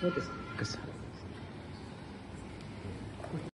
Gracias.